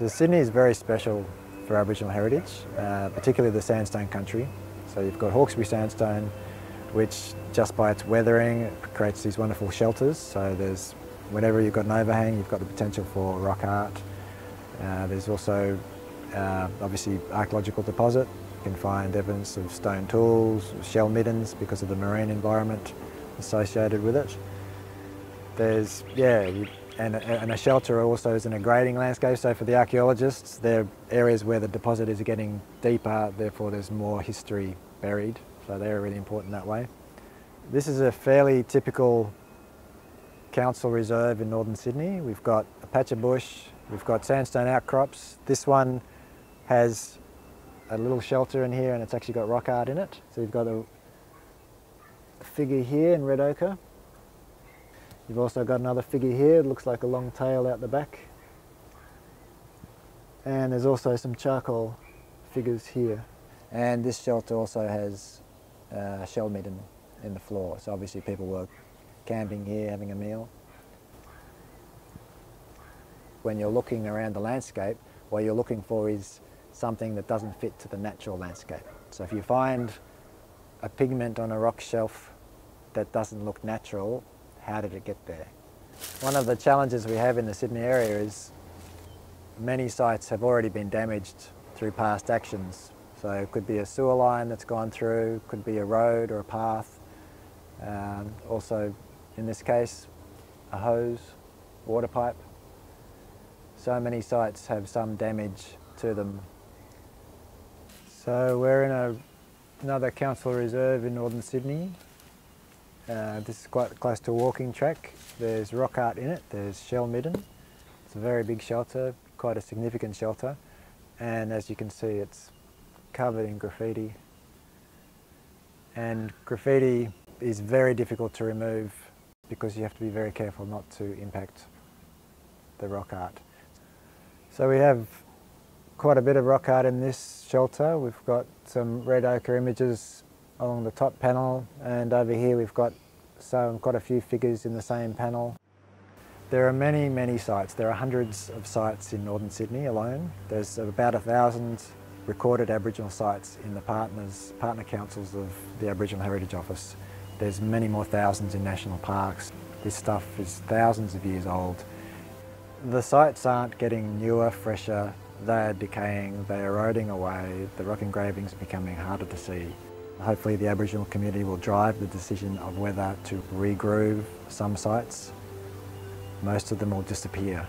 So Sydney is very special for Aboriginal heritage, uh, particularly the sandstone country. So you've got Hawkesbury sandstone, which just by its weathering creates these wonderful shelters. So there's, whenever you've got an overhang, you've got the potential for rock art. Uh, there's also uh, obviously archaeological deposit. You can find evidence of stone tools, shell middens because of the marine environment associated with it. There's, yeah, and, and a shelter also is in a grading landscape. So for the archaeologists, there are areas where the deposit is getting deeper, therefore there's more history buried. So they're really important that way. This is a fairly typical council reserve in northern Sydney. We've got a patch of bush, we've got sandstone outcrops. This one has a little shelter in here and it's actually got rock art in it. So you've got a, a figure here in red ochre. You've also got another figure here, it looks like a long tail out the back. And there's also some charcoal figures here. And this shelter also has uh, shell midden in the floor. So obviously people were camping here, having a meal. When you're looking around the landscape, what you're looking for is something that doesn't fit to the natural landscape. So if you find a pigment on a rock shelf that doesn't look natural, how did it get there? One of the challenges we have in the Sydney area is many sites have already been damaged through past actions. So it could be a sewer line that's gone through, could be a road or a path. Um, also, in this case, a hose, water pipe. So many sites have some damage to them. So we're in a, another council reserve in northern Sydney. Uh, this is quite close to a walking track. There's rock art in it, there's shell midden. It's a very big shelter, quite a significant shelter. And as you can see, it's covered in graffiti. And graffiti is very difficult to remove because you have to be very careful not to impact the rock art. So we have quite a bit of rock art in this shelter. We've got some red ochre images along the top panel and over here we've got some got a few figures in the same panel. There are many, many sites. There are hundreds of sites in northern Sydney alone. There's about a thousand recorded Aboriginal sites in the partners, partner councils of the Aboriginal Heritage Office. There's many more thousands in national parks. This stuff is thousands of years old. The sites aren't getting newer, fresher, they're decaying, they're eroding away, the rock engravings are becoming harder to see. Hopefully the Aboriginal community will drive the decision of whether to regroove some sites. Most of them will disappear